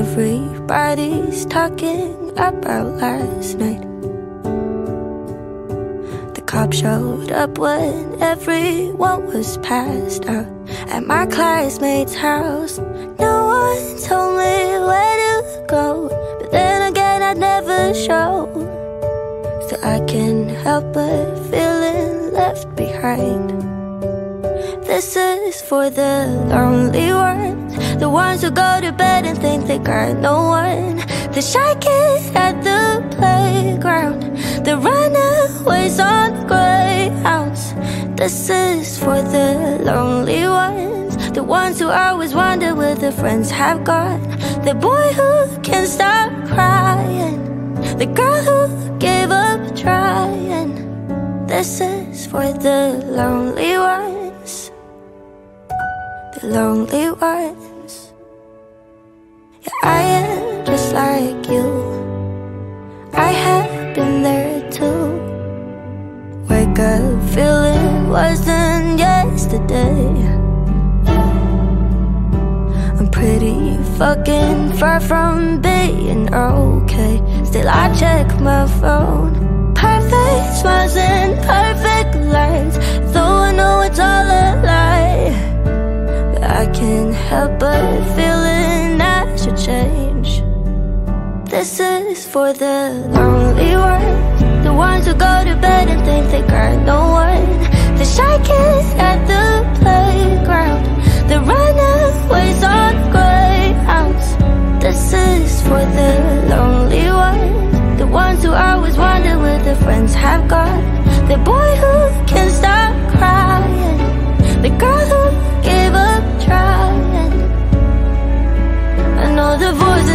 Everybody's talking about last night. The cop showed up when everyone was passed out at my classmate's house. No one told me where to go, but then again, I'd never show. So I can't help but feeling left behind. This is for the lonely ones The ones who go to bed and think they got no one. The shy kid at the playground The runaways on greyhounds. This is for the lonely ones The ones who always wonder where their friends have gone. The boy who can't stop crying The girl who gave up trying. This is for the lonely ones lonely ones. Yeah, I am just like you. I have been there too. Wake up feeling worse than yesterday. I'm pretty fucking far from being okay. Still, I check my phone. Perfect and perfect can't help but feeling I should change. This is for the lonely ones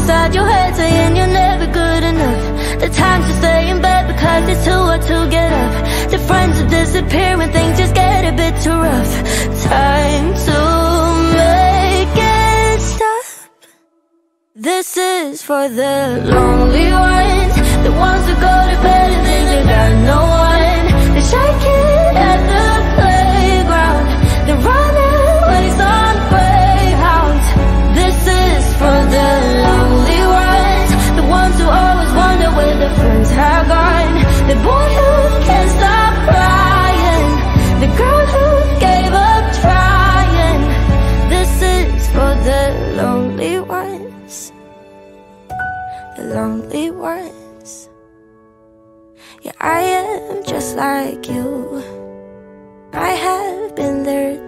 inside your head saying you're never good enough. The times you stay in bed because it's too hard to get up. The friends who disappear when things just get a bit too rough. Time to make it stop. This is for the lonely ones The ones who go to bed and think they got no The lonely ones Yeah, I am just like you. I have been there